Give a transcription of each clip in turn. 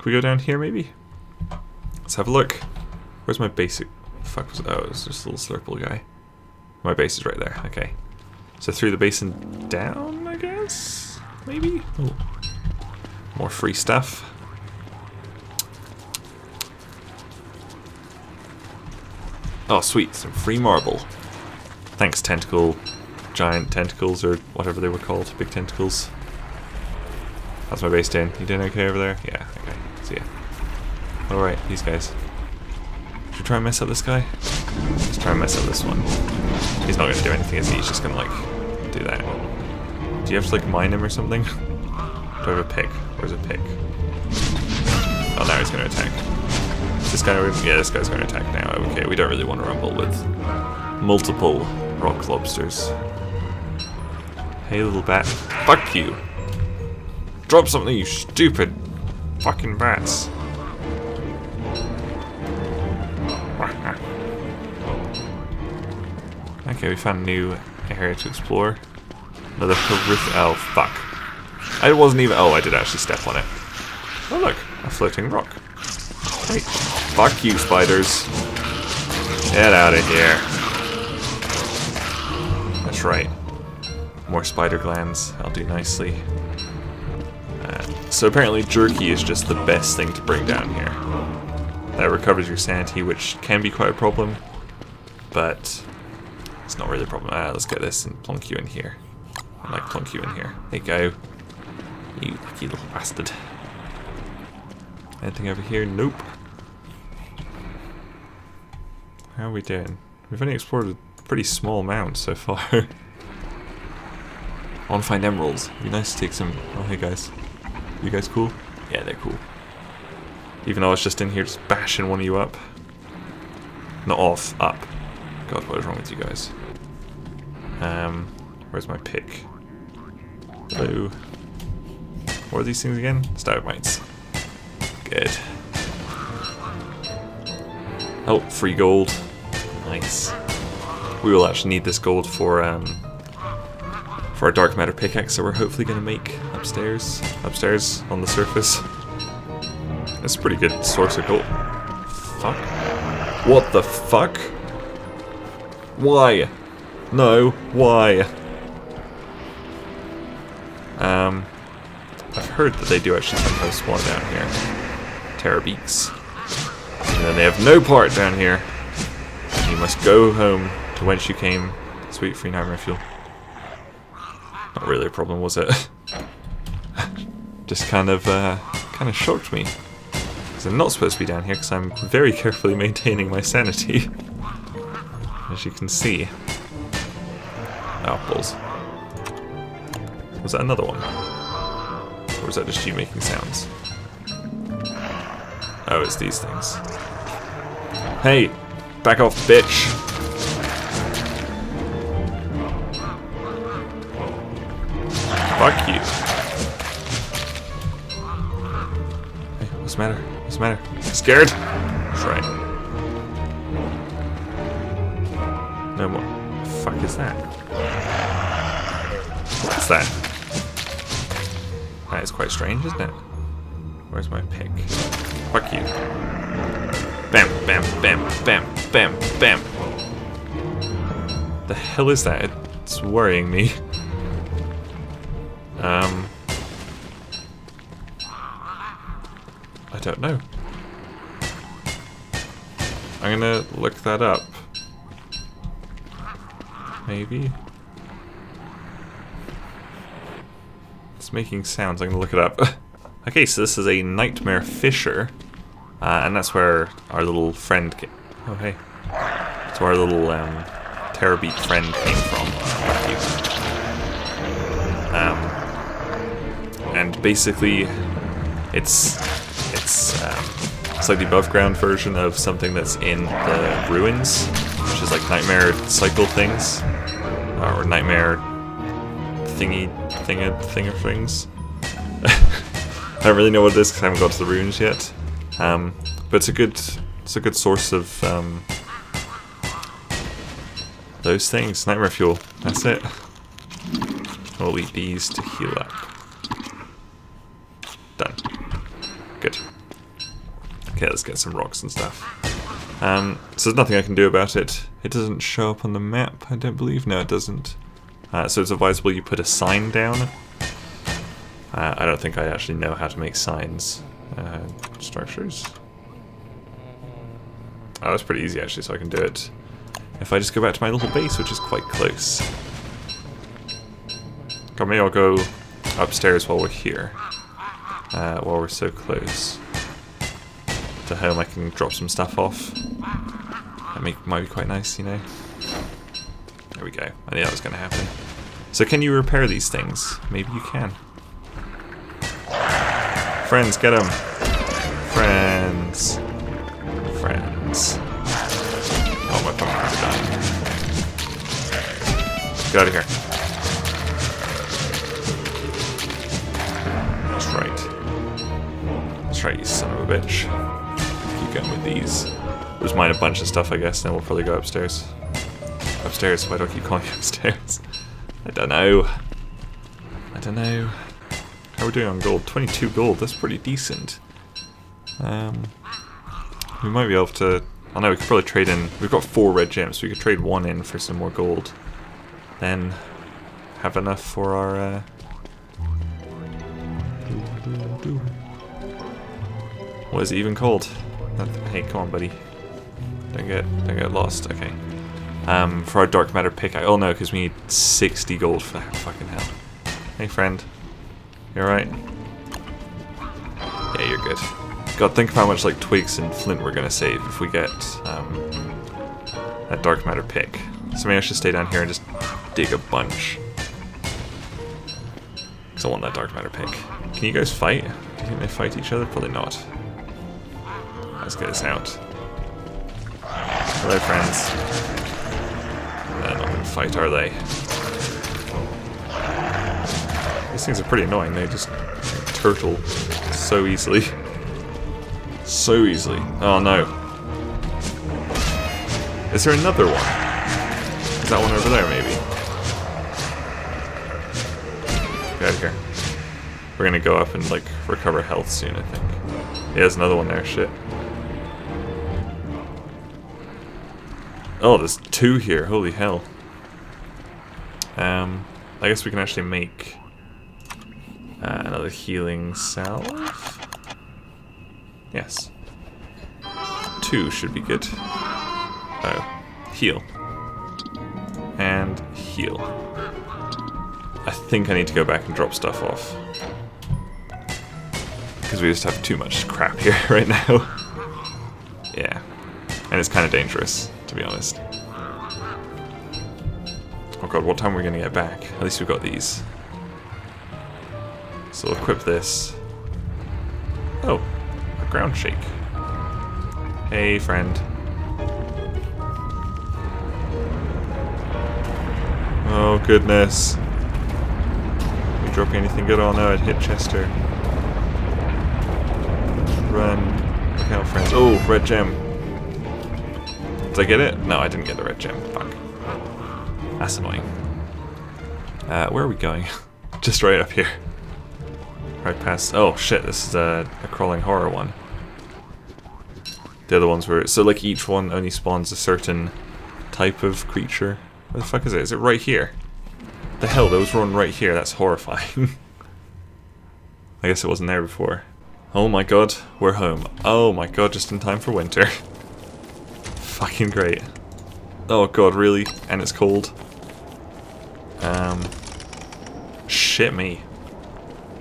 Can we go down here maybe? Let's have a look. Where's my basic... Fuck was... Oh, it's just a little slurple guy. My base is right there. Okay. So through the basin down, I guess? Maybe? Ooh. More free stuff. Oh, sweet. Some free marble. Thanks, tentacle... Giant tentacles, or whatever they were called. Big tentacles. How's my base doing? You doing okay over there? Yeah, okay. Alright, these guys. Should we try and mess up this guy? Let's try and mess up this one. He's not gonna do anything, is he? He's just gonna, like, do that. Do you have to, like, mine him or something? Do I have a pick? Where's a pick? Oh, now he's gonna attack. This guy, yeah, this guy's gonna attack now. Okay, we don't really want to rumble with multiple rock lobsters. Hey, little bat. Fuck you! Drop something, you stupid fucking bats. Okay, we found a new area to explore. Another horrific. Oh, fuck. I wasn't even. Oh, I did actually step on it. Oh, look, a floating rock. Hey, fuck you, spiders. Get out of here. That's right. More spider glands. I'll do nicely. So apparently jerky is just the best thing to bring down here. That recovers your sanity, which can be quite a problem, but it's not really a problem. Ah, let's get this and plunk you in here. I like plunk you in here. There you go. You lucky little bastard. Anything over here? Nope. How are we doing? We've only explored a pretty small amount so far. I want to find emeralds. It'd be nice to take some... Oh, hey guys. You guys cool? Yeah, they're cool. Even though I was just in here just bashing one of you up. Not off, up. God, what is wrong with you guys? Um, where's my pick? Hello. What are these things again? Stalagmites. Good. Oh, free gold. Nice. We will actually need this gold for um for our dark matter pickaxe that we're hopefully gonna make upstairs. Upstairs on the surface. That's a pretty good source of gold. Fuck. What the fuck? Why? No, why? Um, I've heard that they do actually sometimes spawn down here. Terror beaks. And then they have no part down here. You must go home to whence you came. Sweet free nightmare fuel. Not really a problem, was it? Just kind of, uh, kind of shocked me. Because I'm not supposed to be down here because I'm very carefully maintaining my sanity. As you can see. Apples. Was that another one? Or was that just you making sounds? Oh, it's these things. Hey! Back off, bitch! Fuck you. Scared? That's right. No more. fuck is that? What's that? That is quite strange, isn't it? Where's my pick? Fuck you. Bam, bam, bam, bam, bam, bam. The hell is that? It's worrying me. Um. I don't know. I'm gonna look that up. Maybe? It's making sounds, I'm gonna look it up. okay, so this is a Nightmare Fissure. Uh, and that's where our little friend came. Oh, hey. That's where our little um, Terror Beak friend came from. Um, and basically, it's it's um, it's like the above ground version of something that's in the ruins, which is like nightmare cycle things, uh, or nightmare thingy thinga thinger things. I don't really know what it is because I haven't got to the ruins yet. Um, but it's a good it's a good source of um, those things. Nightmare fuel. That's it. We'll eat these to heal up. Done. Good. Okay, let's get some rocks and stuff. Um, so there's nothing I can do about it. It doesn't show up on the map, I don't believe. No, it doesn't. Uh, so it's advisable you put a sign down. Uh, I don't think I actually know how to make signs. Uh, structures. Oh, that's pretty easy actually, so I can do it. If I just go back to my little base, which is quite close. Or maybe I'll go upstairs while we're here. Uh, while we're so close to home, I can drop some stuff off. That make, might be quite nice, you know. There we go. I knew that was going to happen. So can you repair these things? Maybe you can. Friends, get them. Friends. Friends. Oh, my pumpkins are dying. Get out of here. That's right. That's right, you son of a bitch. Going with these. We'll Just mine a bunch of stuff, I guess, then we'll probably go upstairs. Upstairs? Why do I keep calling upstairs? I don't know. I don't know. How are we doing on gold? 22 gold, that's pretty decent. Um, we might be able to... I know we could probably trade in... We've got four red gems, so we could trade one in for some more gold. Then have enough for our... Uh... What is it even called? Hey, come on, buddy. Don't get, don't get lost. Okay. Um, for our dark matter pick, I oh no, because we need 60 gold for that. Fucking hell. Hey, friend. You alright? Yeah, you're good. God, think of how much like twigs and flint we're gonna save if we get um, that dark matter pick. So maybe I should stay down here and just dig a bunch. Because I want that dark matter pick. Can you guys fight? Do you think they fight each other? Probably not. Let's get this out. Hello, friends. They're not gonna fight, are they? These things are pretty annoying. They just turtle so easily. So easily. Oh no. Is there another one? Is that one over there, maybe? Get out of here. We're gonna go up and, like, recover health soon, I think. Yeah, there's another one there, shit. Oh, there's two here, holy hell. Um, I guess we can actually make uh, another healing salve. Yes. Two should be good. Oh, heal. And heal. I think I need to go back and drop stuff off. Because we just have too much crap here right now. yeah. And it's kind of dangerous, to be honest. Oh god, what time are we going to get back? At least we've got these. So we'll equip this. Oh, a ground shake. Hey, friend. Oh, goodness. We dropping anything good? Oh no, it hit Chester. Run. Look out, friends. Oh, red gem. Did I get it? No, I didn't get the red gem. Fuck. That's annoying. Uh, where are we going? Just right up here. Right past... Oh, shit, this is a, a crawling horror one. The other ones were... So, like, each one only spawns a certain type of creature. Where the fuck is it? Is it right here? The hell, was one right here. That's horrifying. I guess it wasn't there before. Oh my god, we're home. Oh my god, just in time for winter. Fucking great. Oh god, really? And it's cold. Um, shit me.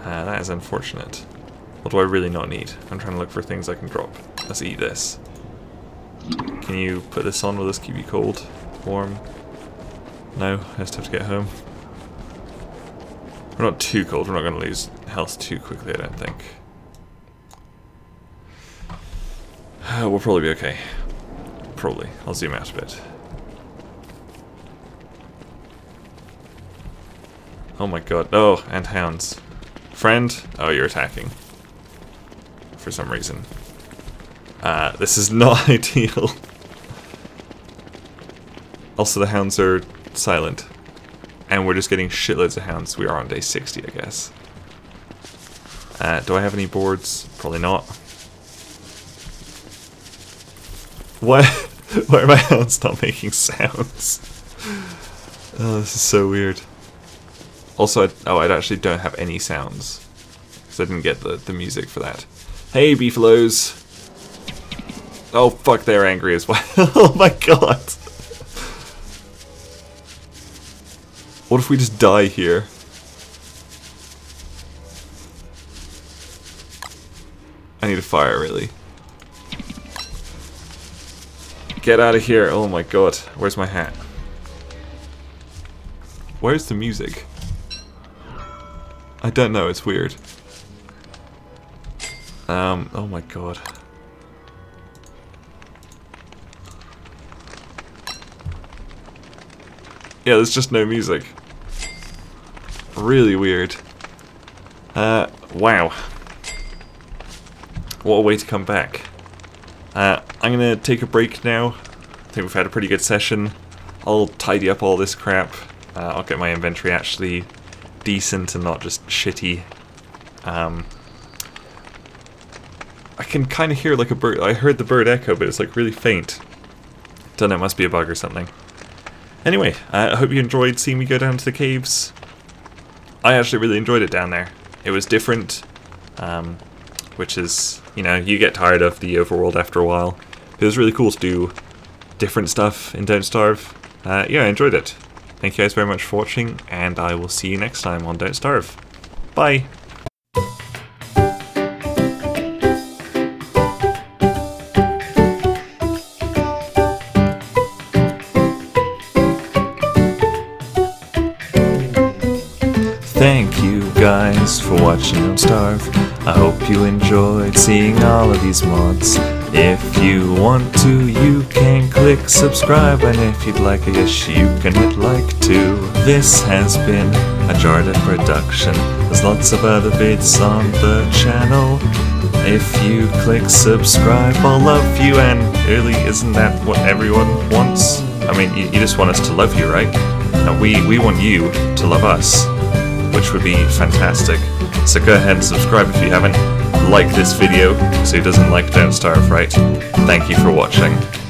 Uh, that is unfortunate. What do I really not need? I'm trying to look for things I can drop. Let's eat this. Can you put this on? Will this keep you cold? Warm? No, I just have to get home. We're not too cold, we're not going to lose health too quickly, I don't think. Uh, we'll probably be okay. Probably. I'll zoom out a bit. Oh my god. Oh, and hounds. Friend? Oh, you're attacking. For some reason. Uh, this is not ideal. also, the hounds are silent. And we're just getting shitloads of hounds. We are on day 60, I guess. Uh, do I have any boards? Probably not. Why, why are my hands not making sounds? Oh, this is so weird. Also, I, oh, I actually don't have any sounds. Because I didn't get the, the music for that. Hey, Beefaloes! Oh, fuck, they're angry as well. oh my god! What if we just die here? I need a fire, really. Get out of here. Oh my god. Where's my hat? Where's the music? I don't know, it's weird. Um, oh my god. Yeah, there's just no music. Really weird. Uh, wow. What a way to come back. Uh, I'm gonna take a break now. I think we've had a pretty good session. I'll tidy up all this crap. Uh, I'll get my inventory actually decent and not just shitty. Um, I can kind of hear like a bird. I heard the bird echo, but it's like really faint. Don't know, it must be a bug or something. Anyway, uh, I hope you enjoyed seeing me go down to the caves. I actually really enjoyed it down there. It was different, um, which is, you know, you get tired of the overworld after a while. It was really cool to do different stuff in Don't Starve. Uh, yeah, I enjoyed it. Thank you guys very much for watching, and I will see you next time on Don't Starve. Bye! Thank you guys for watching Don't Starve. I hope you enjoyed seeing all of these mods. If you want to, you can click subscribe, and if you'd like, I guess you can hit like too. This has been a JaRDev production. There's lots of other bits on the channel. If you click subscribe, I'll love you, and really, isn't that what everyone wants? I mean, you, you just want us to love you, right? And we, we want you to love us which would be fantastic. So go ahead and subscribe if you haven't. Like this video, so who doesn't like Don't Starve, right? Thank you for watching.